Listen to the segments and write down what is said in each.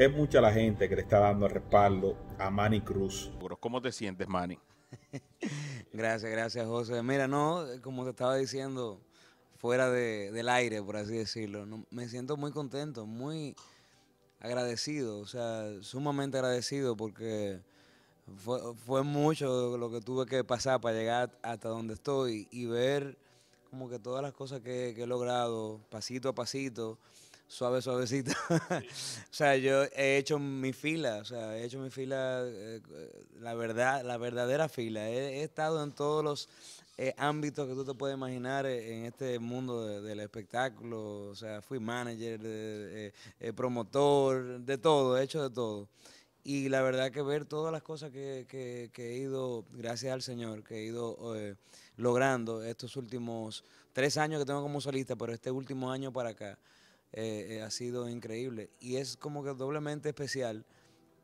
Es mucha la gente que le está dando el respaldo a Manny Cruz. ¿Cómo te sientes, Manny? gracias, gracias, José. Mira, no, como te estaba diciendo, fuera del aire, por así decirlo, me siento muy contento, muy agradecido, o sea, sumamente agradecido porque fue, mucho lo que tuve que pasar para llegar hasta donde estoy y ver como que todas las cosas que, he logrado, pasito a pasito, suave, suavecito. o sea, yo he hecho mi fila, o sea, he hecho mi fila, eh, la verdad, la verdadera fila. He, estado en todos los eh, ámbitos que tú te puedes imaginar eh, en este mundo del espectáculo. O sea, fui manager, de, promotor, de todo, he hecho de todo. Y la verdad que ver todas las cosas que, he ido, gracias al Señor, que he ido eh, logrando estos últimos tres años que tengo como solista, pero este último año para acá eh, eh, ha sido increíble. Y es como que doblemente especial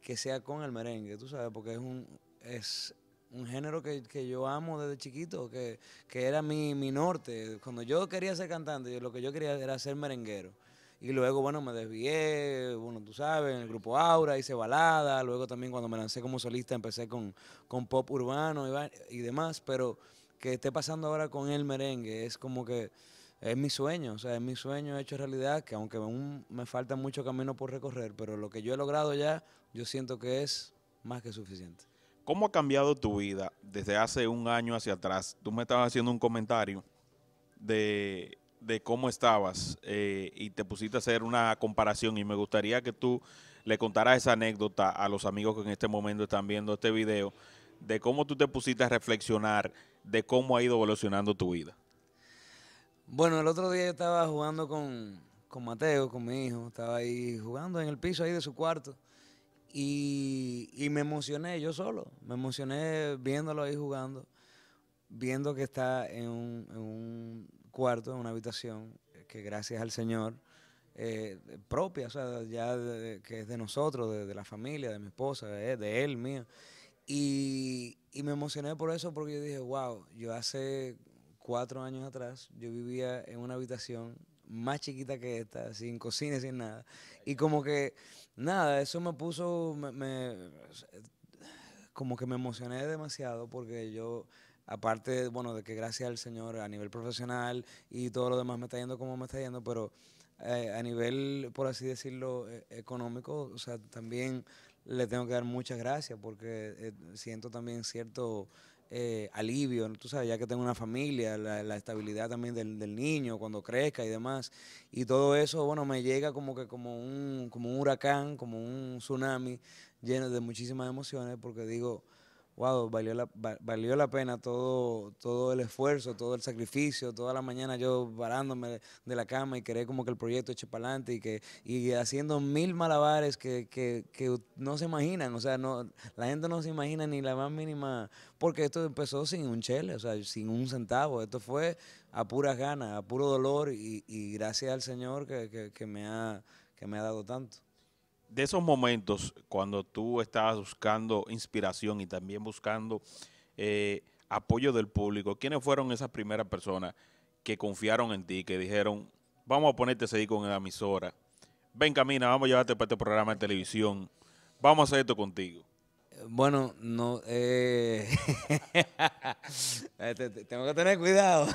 que sea con el merengue, tú sabes, porque es un, es un género que, yo amo desde chiquito, que, que era mi, mi, norte. Cuando yo quería ser cantante, lo que yo quería era ser merenguero. Y luego, bueno, me desvié, bueno, tú sabes, en el grupo Aura hice balada, luego también cuando me lancé como solista empecé con, con pop urbano y, demás, pero que esté pasando ahora con el merengue es como que es mi sueño, o sea, es mi sueño hecho realidad, que aunque aún me falta mucho camino por recorrer, pero lo que yo he logrado ya, yo siento que es más que suficiente. ¿Cómo ha cambiado tu vida desde hace un año hacia atrás? Tú me estabas haciendo un comentario de de cómo estabas eh, y te pusiste a hacer una comparación y me gustaría que tú le contaras esa anécdota a los amigos que en este momento están viendo este video de cómo tú te pusiste a reflexionar de cómo ha ido evolucionando tu vida. Bueno, el otro día yo estaba jugando con, con Mateo, con mi hijo, estaba ahí jugando en el piso ahí de su cuarto. Y, y me emocioné yo solo, me emocioné viéndolo ahí jugando, viendo que está en un cuarto, en una habitación que gracias al Señor, eh, propia, o sea, ya que es de nosotros, de, la familia, de mi esposa, de, él, mío. Y, me emocioné por eso porque yo dije, wow, yo hace cuatro años atrás, yo vivía en una habitación más chiquita que esta, sin cocina, sin nada. Y como que, nada, eso me puso, como que me emocioné demasiado porque yo aparte, bueno, de que gracias al Señor a nivel profesional y todo lo demás me está yendo como me está yendo, pero eh, a nivel, por así decirlo, e, económico, o sea, también le tengo que dar muchas gracias porque eh, siento también cierto eh, alivio, tú sabes, ya que tengo una familia, la, estabilidad también del, del, niño cuando crezca y demás, y todo eso, bueno, me llega como que como un, como un huracán, como un tsunami lleno de muchísimas emociones porque digo, wow, valió la, valió la pena todo, todo el esfuerzo, todo el sacrificio, toda la mañana yo parándome de la cama y querer como que el proyecto eche para adelante y, que, y haciendo mil malabares que, que, que, no se imaginan, o sea, no, la gente no se imagina ni la más mínima, porque esto empezó sin un chele, o sea, sin un centavo, esto fue a puras ganas, a puro dolor y, y gracias al Señor que, que, me ha, que me ha dado tanto de esos momentos cuando tú estabas buscando inspiración y también buscando eh, apoyo del público, ¿quiénes fueron esas primeras personas que confiaron en ti, que dijeron, vamos a ponerte ese disco en la emisora, ven camina, vamos a llevarte para este programa de televisión, vamos a hacer esto contigo? Bueno, no, eh, tengo que tener cuidado.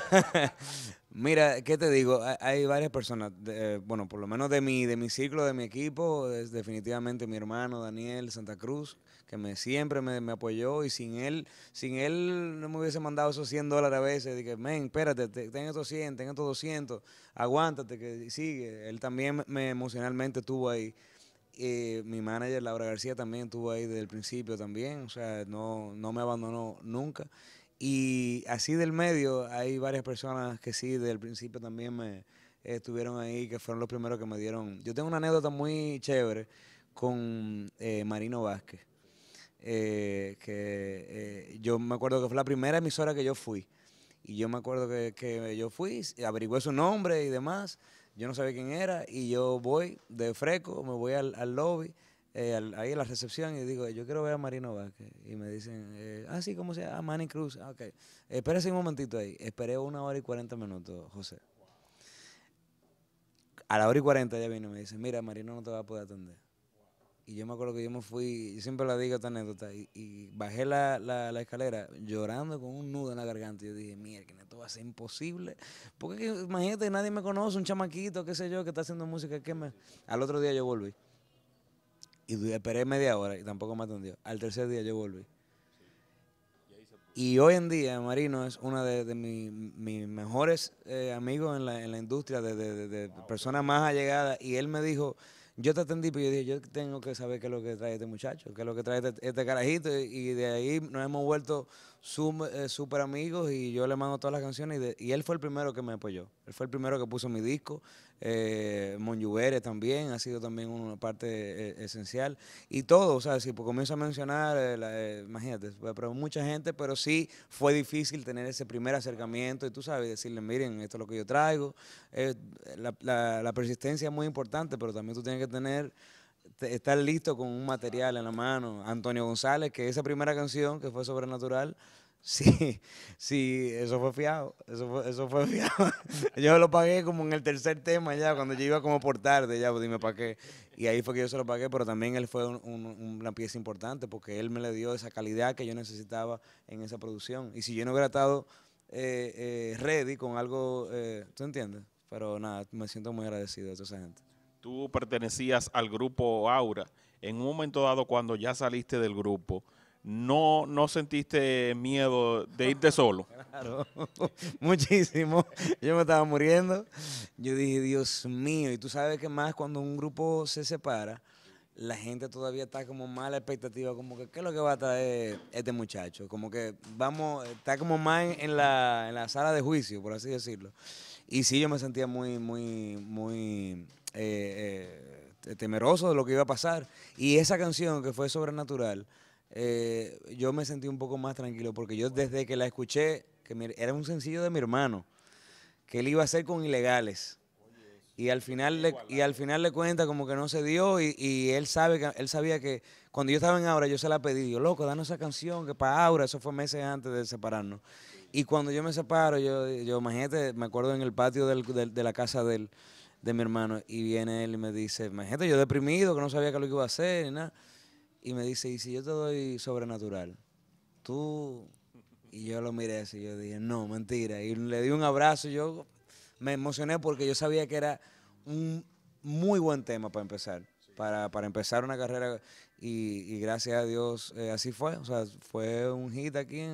Mira, ¿qué te digo? Hay, varias personas, eh, bueno, por lo menos de mi, de mi ciclo, de mi equipo, es definitivamente mi hermano Daniel Santa Cruz, que me siempre me, apoyó y sin él, sin él no me hubiese mandado esos 100 dólares a veces, que, men, espérate, ten estos 100, ten estos 200, aguántate, que sigue. Él también me emocionalmente estuvo ahí. Eh, mi manager Laura García también estuvo ahí desde el principio también, o sea, no, no me abandonó nunca. Y así del medio hay varias personas que sí, desde el principio también me estuvieron ahí, que fueron los primeros que me dieron. Yo tengo una anécdota muy chévere con eh, Marino Vázquez, eh, que yo me acuerdo que fue la primera emisora que yo fui. Y yo me acuerdo que, que yo fui, averigué su nombre y demás yo no sabía quién era y yo voy de freco, me voy al, lobby, eh, ahí a la recepción y digo, yo quiero ver a Marino Vázquez. Y me dicen, eh, ah, sí, ¿cómo se llama? Ah, Manny Cruz. Ah, ok. Espérese un momentito ahí. Esperé una hora y cuarenta minutos, José. A la hora y cuarenta ya vino y me dice, mira, Marino no te va a poder atender. Y yo me acuerdo que yo me fui, yo siempre la digo esta anécdota, y, y bajé la, la, la, escalera llorando con un nudo en la garganta. Y yo dije, mierda, que esto va a ser imposible. Porque que, imagínate, nadie me conoce, un chamaquito, qué sé yo, que está haciendo música. que me... Al otro día yo volví. Y esperé media hora y tampoco me atendió. Al tercer día yo volví. Y hoy en día Marino es uno de, de mis mejores eh, amigos en la, en la industria, de, de, de personas más allegadas. Y él me dijo, yo te atendí, pero yo dije, yo tengo que saber qué es lo que trae este muchacho, qué es lo que trae este, este carajito. Y de ahí nos hemos vuelto súper eh, amigos y yo le mando todas las canciones. Y, y, él fue el primero que me apoyó. Él fue el primero que puso mi disco. Eh, también ha sido también una parte eh, esencial. Y todo, o sea, si pues, comienzo a mencionar, eh, eh, imagínate, pero mucha gente, pero sí fue difícil tener ese primer acercamiento y tú sabes, decirle, miren, esto es lo que yo traigo. La, la, la persistencia es muy importante, pero también tú tienes que tener estar listo con un material en la mano. Antonio González, que esa primera canción que fue Sobrenatural, Sí, sí, eso fue fiado, eso fue, eso fue fiado. yo lo pagué como en el tercer tema ya, cuando yo iba como por tarde, ya, pues dime para qué. Y ahí fue que yo se lo pagué, pero también él fue una pieza importante porque él me le dio esa calidad que yo necesitaba en esa producción. Y si yo no hubiera estado eh, eh, ready con algo, eh, ¿tú entiendes? Pero nada, me siento muy agradecido de toda esa gente. Tú pertenecías al grupo Aura. En un momento dado, cuando ya saliste del grupo, no, no sentiste miedo de irte solo. Claro, muchísimo. Yo me estaba muriendo. Yo dije, Dios mío, y tú sabes que más cuando un grupo se separa, la gente todavía está como más la expectativa, como que qué es lo que va a traer este muchacho, como que vamos, está como más en, la, en la sala de juicio, por así decirlo. Y sí, yo me sentía muy, muy, muy eh, eh, temeroso de lo que iba a pasar. Y esa canción que fue sobrenatural, eh, yo me sentí un poco más tranquilo porque yo desde que la escuché, que era un sencillo de mi hermano, que él iba a hacer con ilegales. Y al final le, y al final le cuenta como que no se dio y, él sabe que él sabía que cuando yo estaba en Aura yo se la pedí, yo loco, danos esa canción que para Aura, eso fue meses antes de separarnos. Y cuando yo me separo, yo, yo imagínate, me acuerdo en el patio de la casa del, de mi hermano y viene él y me dice, imagínate, yo deprimido, que no sabía qué lo iba a hacer, ni nada y me dice, ¿y si yo te doy sobrenatural? Tú... Y yo lo miré así, yo dije, no, mentira. Y le di un abrazo, yo me emocioné porque yo sabía que era un muy buen tema para empezar, para, para empezar una carrera y, gracias a Dios eh, así fue. O sea, fue un hit aquí,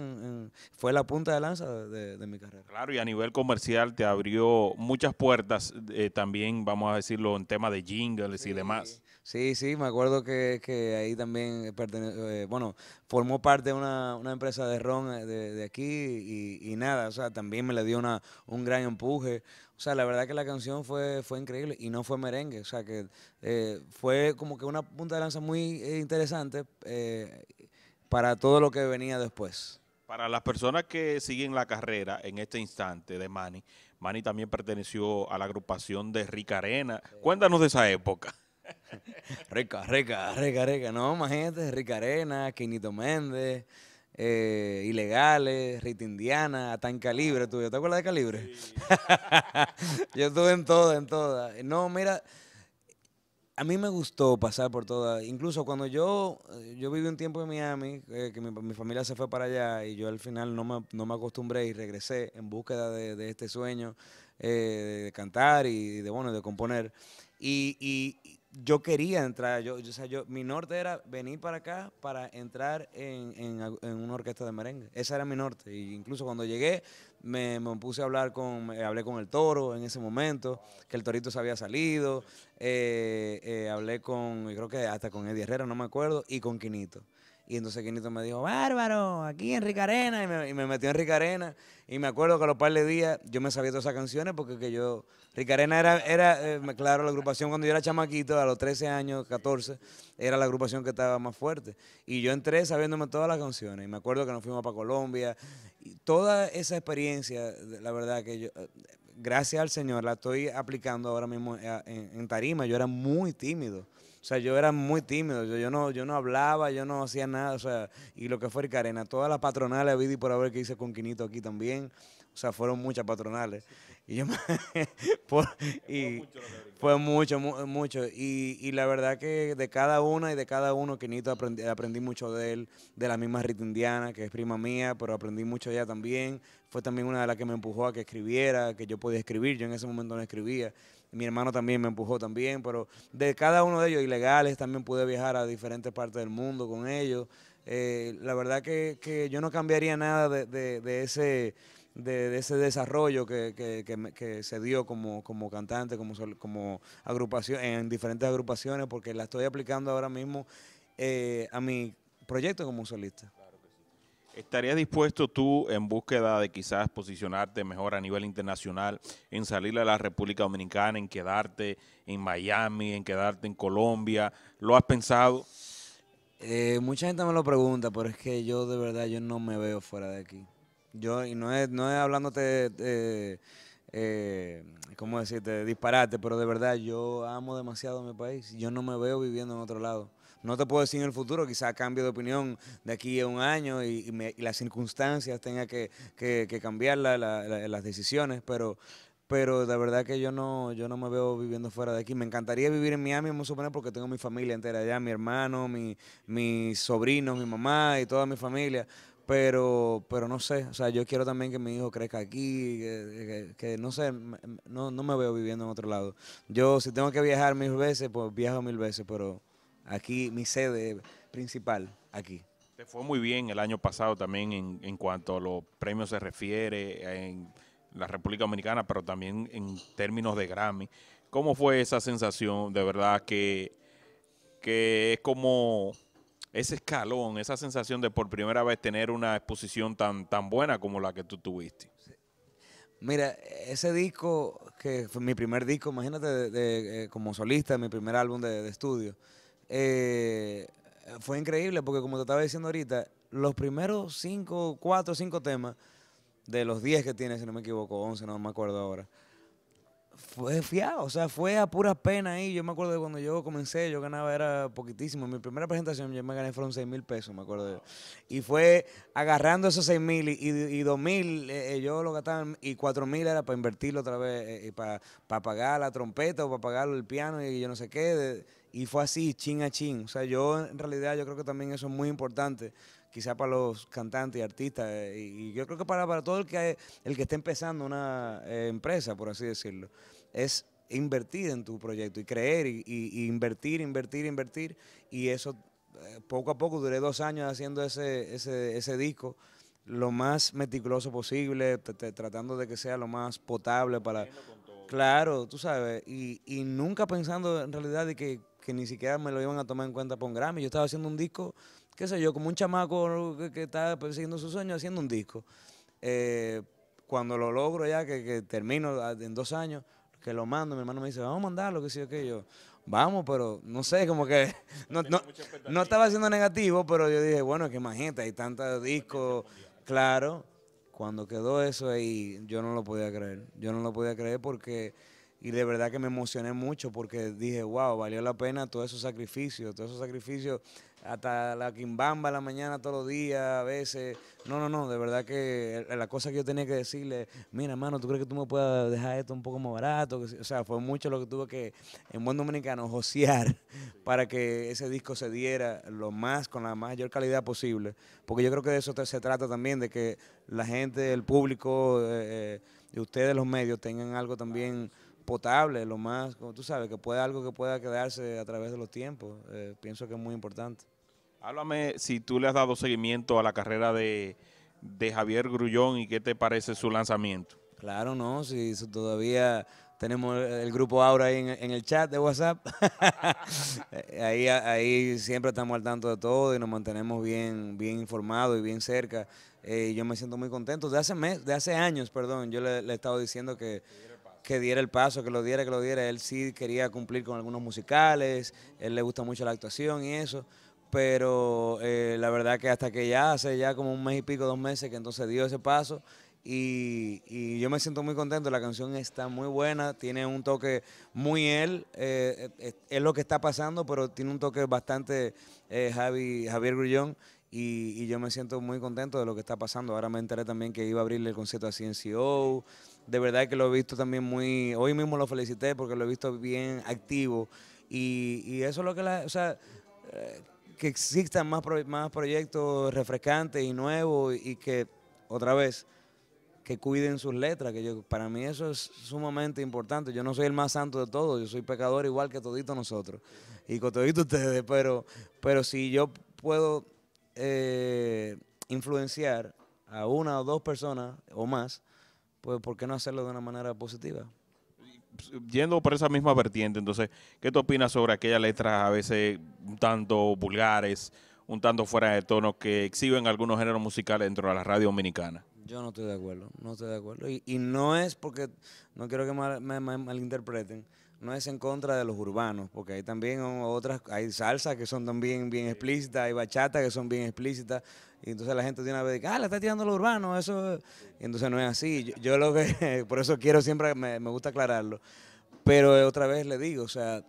fue la punta de lanza de, mi carrera. Claro, y a nivel comercial te abrió muchas puertas, eh, también vamos a decirlo en tema de jingles y demás. Sí, sí, me acuerdo que, que ahí también, eh, bueno, formó parte de una, una empresa de ron de, de aquí y, y, nada, o sea, también me le dio una, un gran empuje. O sea, la verdad que la canción fue, fue increíble y no fue merengue. O sea, que eh, fue como que una punta de lanza muy eh, interesante eh, para todo lo que venía después. Para las personas que siguen la carrera en este instante de Manny, Manny también perteneció a la agrupación de Rica Arena. Cuéntanos de esa época. Rica, rica, rica, rica. No, imagínate, Rica Arena, Quinito Méndez eh, ilegales, Rita Indiana, hasta en Calibre tuve. ¿Te acuerdas de Calibre? yo estuve en todas, en todas. No, mira, a mí me gustó pasar por todas. Incluso cuando yo, yo viví un tiempo en Miami, eh, que mi, familia se fue para allá y yo al final no me, no me acostumbré y regresé en búsqueda de, este sueño eh, de cantar y de, bueno, de componer. Y, y, yo quería entrar, yo, yo, o sea, yo, mi norte era venir para acá para entrar en, en, una orquesta de merengue. Esa era mi norte. Y incluso cuando llegué, me, me puse a hablar con, hablé con el toro en ese momento, que el torito se había salido. Eh, eh, hablé con, creo que hasta con Eddie Herrera, no me acuerdo, y con Quinito. Y entonces Quinito me dijo, bárbaro, aquí en Ricarena. Y me, y me metió en Ricarena. Y me acuerdo que a los par de días yo me sabía todas esas canciones porque que yo... Ricarena era, era eh, claro, la agrupación cuando yo era chamaquito, a los 13 años, 14, era la agrupación que estaba más fuerte. Y yo entré sabiéndome todas las canciones. Y me acuerdo que nos fuimos para Colombia. Y toda esa experiencia, la verdad que yo, eh, gracias al Señor, la estoy aplicando ahora mismo eh, en, tarima. Yo era muy tímido. O sea, yo era muy tímido, yo, yo, no, yo no hablaba, yo no hacía nada, o sea, y lo que fue Arena, todas las patronales vi y por haber que hice con Quinito aquí también, o sea, fueron muchas patronales. Y yo y fue mucho, mucho. Y, y, la verdad que de cada una y de cada uno, Quinito aprendí, aprendí mucho de él, de la misma Rita Indiana, que es prima mía, pero aprendí mucho de ella también. Fue también una de las que me empujó a que escribiera, que yo podía escribir, yo en ese momento no escribía. Mi hermano también me empujó también, pero de cada uno de ellos, ilegales, también pude viajar a diferentes partes del mundo con ellos. Eh, la verdad que, que, yo no cambiaría nada de, de, de ese de, ese desarrollo que, que, se dio como, como cantante, como, como agrupación, en diferentes agrupaciones, porque la estoy aplicando ahora mismo eh, a mi proyecto como solista. ¿Estarías dispuesto tú en búsqueda de quizás posicionarte mejor a nivel internacional, en salir a la República Dominicana, en quedarte en Miami, en quedarte en Colombia? ¿Lo has pensado? Eh, mucha gente me lo pregunta, pero es que yo de verdad yo no me veo fuera de aquí. Yo, y no es, no es hablándote, eh, ¿cómo decirte?, disparate, pero de verdad yo amo demasiado mi país. Yo no me veo viviendo en otro lado. No te puedo decir en el futuro, quizás cambie de opinión de aquí a un año y, las circunstancias tenga que, cambiar las decisiones, pero pero de verdad que yo no yo no me veo viviendo fuera de aquí. Me encantaría vivir en Miami, vamos a suponer, porque tengo mi familia entera allá, mi hermano, mi, mis sobrinos, mi mamá y toda mi familia pero pero no sé, o sea, yo quiero también que mi hijo crezca aquí, que, no sé, no, no, me veo viviendo en otro lado. Yo si tengo que viajar mil veces, pues viajo mil veces, pero aquí mi sede principal, aquí. Te fue muy bien el año pasado también en, en cuanto a los premios se refiere en la República Dominicana, pero también en términos de Grammy. ¿Cómo fue esa sensación? De verdad que, que es como ese escalón, esa sensación de por primera vez tener una exposición tan, tan buena como la que tú tuviste? Mira, ese disco, que fue mi primer disco, imagínate, eh, como solista, mi primer álbum de, estudio, eh, fue increíble porque como te estaba diciendo ahorita, los primeros cinco, cuatro cinco temas, de los diez que tiene, si no me equivoco, once, no me acuerdo ahora, fue fiado, o sea, fue a pura pena ahí. Yo me acuerdo de cuando yo comencé, yo ganaba, era poquitísimo. Mi primera presentación yo me gané fueron 6 mil pesos, me acuerdo. Y fue agarrando esos 6 mil y, y 2 mil, eh, eh, yo lo gastaba, y 4 mil era para invertirlo otra vez, eh, para, para pagar la trompeta o para pagar el piano y yo no sé qué. y fue así, chin a chin. O sea, yo en realidad yo creo que también eso es muy importante quizá para los cantantes y artistas, y, yo creo que para, para todo el que, el que esté empezando una empresa, por así decirlo es invertir en tu proyecto y creer y, invertir, invertir, invertir. Y eso eh, poco a poco, duré dos años haciendo ese, ese, ese disco lo más meticuloso posible, tratando de que sea lo más potable para... Claro, tú sabes, y, y nunca pensando en realidad de que, que, ni siquiera me lo iban a tomar en cuenta por un Grammy. Yo estaba haciendo un disco, qué sé yo, como un chamaco que, que estaba persiguiendo su sueño haciendo un disco. Eh, cuando lo logro ya, que, termino en dos años, que lo mando, mi hermano me dice, vamos a mandarlo, que sí que yo. Vamos, pero no sé, como que no, no, estaba siendo negativo, pero yo dije, bueno, que imagínate, hay tantos discos, claro. Cuando quedó eso ahí, yo no lo podía creer. Yo no lo podía creer porque, y de verdad que me emocioné mucho porque dije, wow, valió la pena todos esos sacrificios, todos esos sacrificios hasta la quimbamba en la mañana todos los días, a veces. No, no, no, de verdad que la cosa que yo tenía que decirle, mira, hermano, ¿tú crees que tú me puedas dejar esto un poco más barato? O sea, fue mucho lo que tuve que, en buen dominicano, josear para que ese disco se diera lo más, con la mayor calidad posible. Porque yo creo que de eso se trata también, de que la gente, el público, eh, eh ustedes los medios tengan algo también potable, lo más, como tú sabes, que pueda algo que pueda quedarse a través de los tiempos. Eh, pienso que es muy importante. Háblame si tú le has dado seguimiento a la carrera de, Javier Grullón y qué te parece su lanzamiento. Claro, no, si todavía tenemos el grupo Aura ahí en, el chat de WhatsApp. ahí, ahí siempre estamos al tanto de todo y nos mantenemos bien, bien informados y bien cerca. Eh, yo me siento muy contento. De hace, mes, de hace años, perdón, yo le, le he estado diciendo que que diera el paso, que lo diera, que lo diera. Él sí quería cumplir con algunos musicales, él le gusta mucho la actuación y eso, pero eh, la verdad que hasta que ya hace ya como un mes y pico, dos meses que entonces dio ese paso Y, yo me siento muy contento, la canción está muy buena, tiene un toque muy él, eh, eh, es lo que está pasando, pero tiene un toque bastante Javi, Javier Grullón. Y, y yo me siento muy contento de lo que está pasando. Ahora me enteré también que iba a abrirle el concierto a CNCO. De verdad que lo he visto también muy... Hoy mismo lo felicité porque lo he visto bien activo. Y, y eso es lo que la... O sea, eh, que existan más, más proyectos refrescantes y nuevos y que, otra vez, que cuiden sus letras, que yo, para mí eso es sumamente importante. Yo no soy el más santo de todos, yo soy pecador igual que toditos nosotros y con toditos ustedes, pero, pero si yo puedo eh, influenciar a una o dos personas o más, pues ¿por qué no hacerlo de una manera positiva? Yendo por esa misma vertiente, entonces, ¿qué tú opinas sobre aquellas letras a veces un tanto vulgares, un tanto fuera de tono que exhiben algunos géneros musicales dentro de la radio dominicana? Yo no estoy de acuerdo, no estoy de acuerdo. Y, y no es porque, no quiero que mal- me, me malinterpreten, no es en contra de los urbanos, porque hay también otras, hay salsa que son también bien explícitas, hay bachata que son bien explícitas, y entonces la gente de una vez ah, le está tirando a los urbanos, eso, es-". y entonces no es así. Yo, lo que, por eso quiero siempre, me, me gusta aclararlo, pero otra vez le digo, o sea,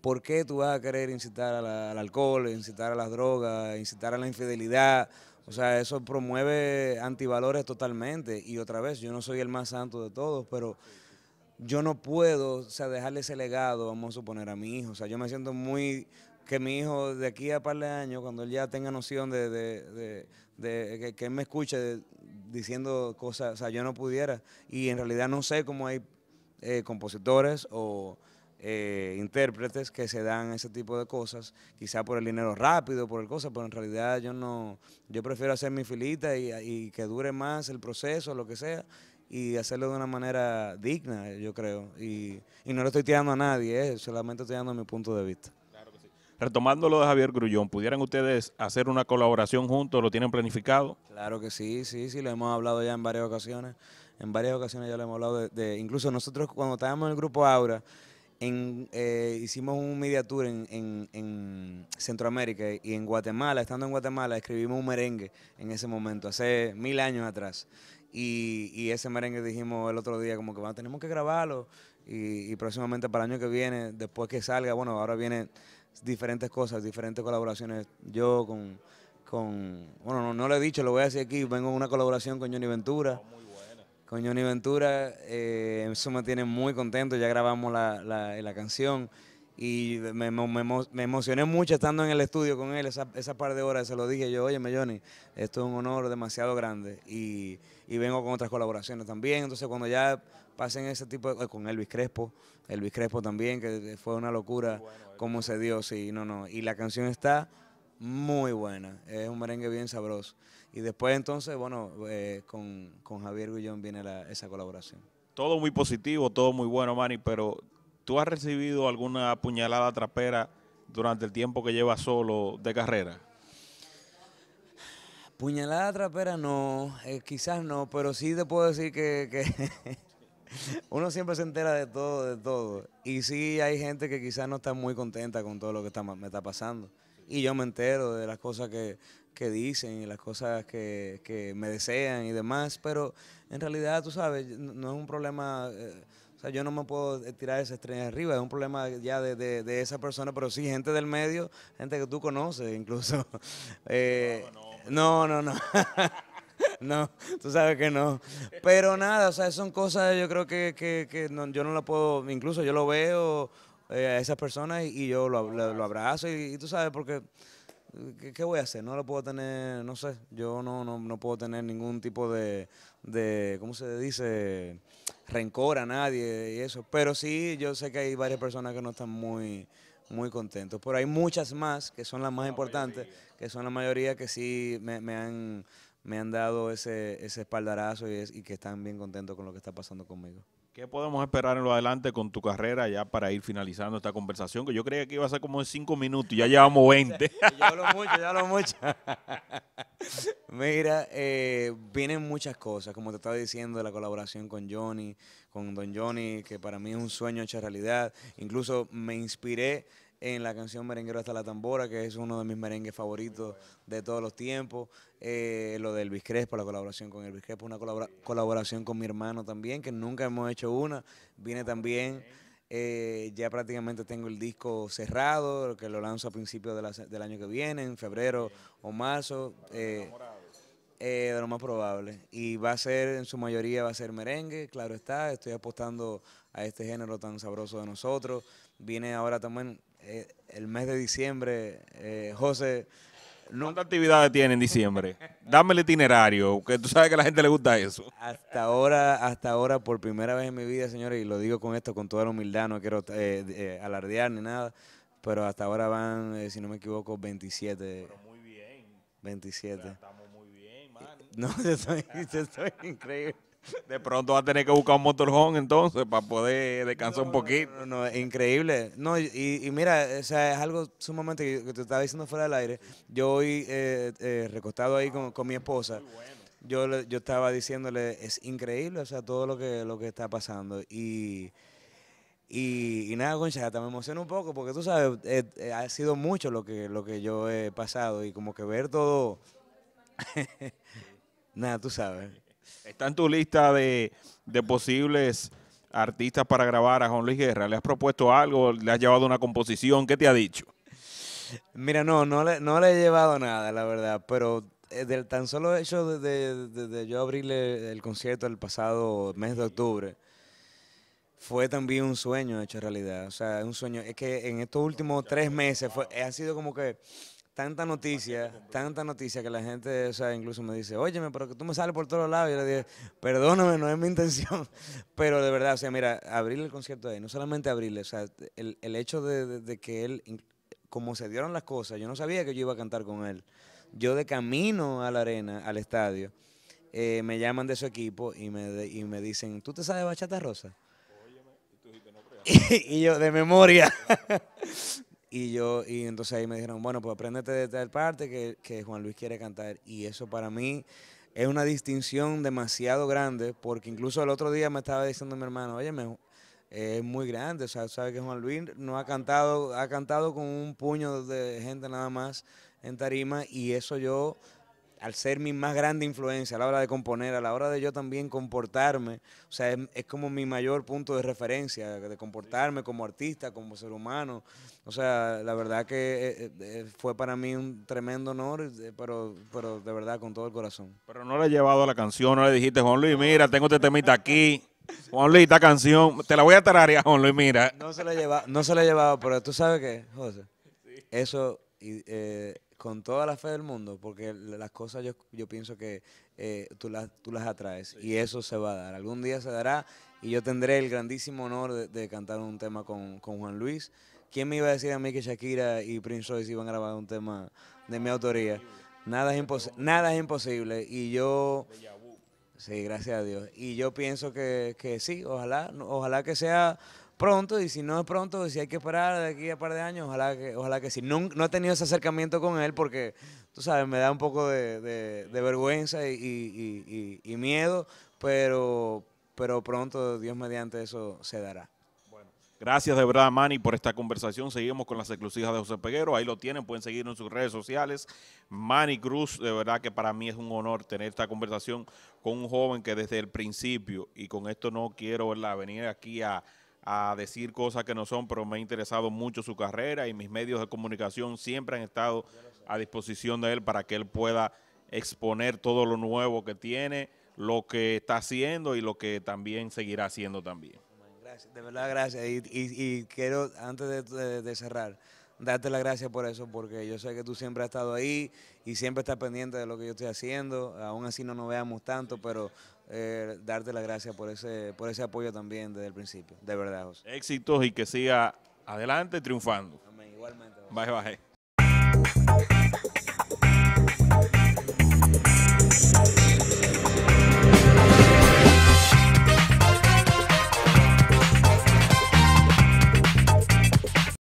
¿por qué tú vas a querer incitar al alcohol, incitar a las drogas, incitar a la infidelidad? O sea, eso promueve antivalores totalmente. Y otra vez, yo no soy el más santo de todos, pero yo no puedo, o sea, dejarle ese legado, vamos a suponer, a mi hijo. O sea, yo me siento muy que mi hijo de aquí a par de años, cuando él ya tenga noción de, que, él me escuche diciendo cosas, o sea, yo no pudiera. Y en realidad no sé cómo hay eh, compositores o eh, intérpretes que se dan ese tipo de cosas, quizá por el dinero rápido, por el cosa, pero en realidad yo no, yo prefiero hacer mi filita y, y que dure más el proceso, lo que sea, y hacerlo de una manera digna, yo creo. Y, y no le estoy tirando a nadie, eh, solamente estoy dando mi punto de vista. Retomando lo de Javier Grullón, ¿pudieran ustedes hacer una colaboración juntos? ¿Lo tienen planificado? Claro que sí, sí, sí, lo hemos hablado ya en varias ocasiones. En varias ocasiones ya lo hemos hablado de, incluso nosotros cuando estábamos en el grupo Aura, en, eh, hicimos un media tour en, en- en Centroamérica y en Guatemala, estando en Guatemala, escribimos un merengue en ese momento, hace mil años atrás. Y, ese merengue dijimos el otro día como que bueno, tenemos que grabarlo y, y próximamente para el año que viene, después que salga, bueno, ahora vienen diferentes cosas, diferentes colaboraciones. Yo con, con bueno, no, no lo he dicho, lo voy a decir aquí, vengo en una colaboración con Johnny Ventura. Con Johnny Ventura, eh, eso me tiene muy contento, ya grabamos la, la- la canción y me, me- me emo- me emocioné mucho estando en el estudio con él, esa, esa par de horas, se lo dije yo, óyeme Johnny, esto es un honor demasiado grande y, y vengo con otras colaboraciones también, entonces cuando ya pasen ese tipo de, con Elvis Crespo, Elvis Crespo también, que fue una locura cómo se dio, sí, no, no, y la canción está muy buena, es un merengue bien sabroso. Y después entonces, bueno, eh, con, con Javier Gullón viene la- esa colaboración. Todo muy positivo, todo muy bueno, Manny, pero ¿tú has recibido alguna puñalada trapera durante el tiempo que llevas solo de carrera? Puñalada trapera no, eh, quizás no, pero sí te puedo decir que, que uno siempre se entera de todo, de todo. Y sí hay gente que quizás no está muy contenta con todo lo que está, me está pasando. Y yo me entero de las cosas que, que dicen y las cosas que, que me desean y demás, pero en realidad, tú sabes, no, es un problema... eh, o sea, yo no me puedo eh, tirar esa estrella arriba, es un problema ya de, de- de esa persona, pero sí gente del medio, gente que tú conoces incluso. Eh, no, no, no. no, tú sabes que no. Pero nada, o sea, son cosas yo creo que, que, que no- yo no la puedo, incluso yo lo veo eh, a esas personas y, y yo lo, lo- lo abrazo y, y tú sabes porque... ¿Qué, qué voy a hacer? No lo puedo tener, no sé, yo no, no, no puedo tener ningún tipo de, de, ¿cómo se dice? Rencor a nadie y eso. Pero sí, yo sé que hay varias personas que no están muy, muy contentos. Pero hay muchas más, que son las más importantes, que son la mayoría que sí me, me han, me han dado ese, ese espaldarazo y, es- y que están bien contentos con lo que está pasando conmigo. ¿Qué podemos esperar en lo adelante con tu carrera ya para ir finalizando esta conversación? Que yo creía que iba a ser como de cinco minutos y ya llevamos 20. Yo hablo mucho, yo hablo mucho. Mira, eh, vienen muchas cosas, como te estaba diciendo, la colaboración con Johnny, con Don Johnny, que para mí es un sueño hecho realidad. Incluso me inspiré en la canción Merenguero hasta la tambora, que es uno de mis merengues favoritos de todos los tiempos. Eh, lo del Elvis Crespo, la colaboración con Elvis Crespo, una colaboración con mi hermano también, que nunca hemos hecho una. Viene también. Eh, ya prácticamente tengo el disco cerrado, que lo lanzo a principios del año que viene, en febrero o marzo. Eh, eh, de lo más probable. Y va a ser, en su mayoría, va a ser merengue, claro está. Estoy apostando a este género tan sabroso de nosotros. Viene ahora también el mes de diciembre. José. ¿Cuántas actividades tiene en diciembre? Dame el itinerario, que tú sabes que a la gente le gusta eso. Hasta ahora, hasta ahora, por primera vez en mi vida, señores, y lo digo con esto con toda la humildad, no quiero eh, eh, alardear ni nada, pero hasta ahora van, eh, si no me equivoco, 27. Pero muy bien. 27. estamos muy bien, man. No, estoy, estoy increíble. De pronto va a tener que buscar un motorhome entonces para poder descansar un poquito. No, no, increíble. No, y, y, mira, o sea, es algo sumamente que te estaba diciendo fuera del aire. Yo hoy eh, eh, recostado ahí con, con mi esposa, yo, yo estaba diciéndole, es increíble, o sea, todo lo que, lo que está pasando. Y, y, nada, Concha, hasta me emociona un poco porque tú sabes, eh, ha sido mucho lo que, lo que yo he pasado y como que ver todo... nada, tú sabes. Está en tu lista de, posibles artistas para grabar a Juan Luis Guerra. ¿Le has propuesto algo? ¿Le has llevado una composición? ¿Qué te ha dicho? Mira, no, no le, no le he llevado nada, la verdad, pero eh, del tan solo hecho de, yo abrirle el concierto el pasado mes de octubre, fue también un sueño hecho realidad. O sea, un sueño. Es que en estos últimos tres meses fue, ha sido como que tanta noticia, tanta noticia que la gente, o sea, incluso me dice, óyeme, pero que tú me sales por todos lados. Y yo le dije, perdóname, no es mi intención. Pero de verdad, o sea, mira, abrirle el concierto ahí, no solamente abrirle, o sea, el, el hecho de, que él, como se dieron las cosas, yo no sabía que yo iba a cantar con él. Yo de camino a la arena, al estadio, eh, me llaman de su equipo y me, y me dicen, ¿tú te sabes bachata rosa? y yo, de memoria. Y yo, y entonces ahí me dijeron, bueno, pues apréndete de tal parte que, que Juan Luis quiere cantar. Y eso para mí es una distinción demasiado grande, porque incluso el otro día me estaba diciendo mi hermano, oye, es muy grande, o sea, sabe que Juan Luis no ha cantado, ha cantado con un puño de gente nada más en tarima y eso yo al ser mi más grande influencia a la hora de componer, a la hora de yo también comportarme, o sea, es, como mi mayor punto de referencia, de comportarme como artista, como ser humano. O sea, la verdad que eh, eh, fue para mí un tremendo honor, eh, pero, pero de verdad con todo el corazón. Pero no le he llevado a la canción, no le dijiste, Juan Luis, mira, tengo este temita aquí. Juan Luis, esta canción, te la voy a tararear, Juan Luis, mira. No se la he llevado, no se la he llevado, pero tú sabes qué, José, eso... Eh, con toda la fe del mundo, porque las cosas yo, yo pienso que eh, tú, las, tú las atraes y eso se va a dar. Algún día se dará y yo tendré el grandísimo honor de, cantar un tema con, Juan Luis. ¿Quién me iba a decir a mí que Shakira y Prince Royce iban a grabar un tema de mi autoría? Nada es, nada es imposible y yo... Sí, gracias a Dios. Y yo pienso que, que sí, ojalá, ojalá que sea pronto y si no es pronto, si hay que esperar de aquí a par de años, ojalá que, ojalá que sí. No, no he tenido ese acercamiento con él porque, tú sabes, me da un poco de, vergüenza y, miedo, pero, pero pronto, Dios mediante eso se dará. Gracias de verdad, Manny, por esta conversación. Seguimos con las exclusivas de José Peguero. Ahí lo tienen, pueden seguirnos en sus redes sociales. Manny Cruz, de verdad que para mí es un honor tener esta conversación con un joven que desde el principio, y con esto no quiero venir aquí a, a decir cosas que no son, pero me ha interesado mucho su carrera y mis medios de comunicación siempre han estado a disposición de él para que él pueda exponer todo lo nuevo que tiene, lo que está haciendo y lo que también seguirá haciendo también. Gracias, de verdad gracias. Y, quiero, antes de cerrar, darte las gracias por eso, porque yo sé que tú siempre has estado ahí y siempre estás pendiente de lo que yo estoy haciendo. Aún así no nos veamos tanto, pero eh, darte las gracias por ese, por ese apoyo también desde el principio, de verdad, José. Éxitos y que siga adelante triunfando. Amén, igualmente. Bye, bye.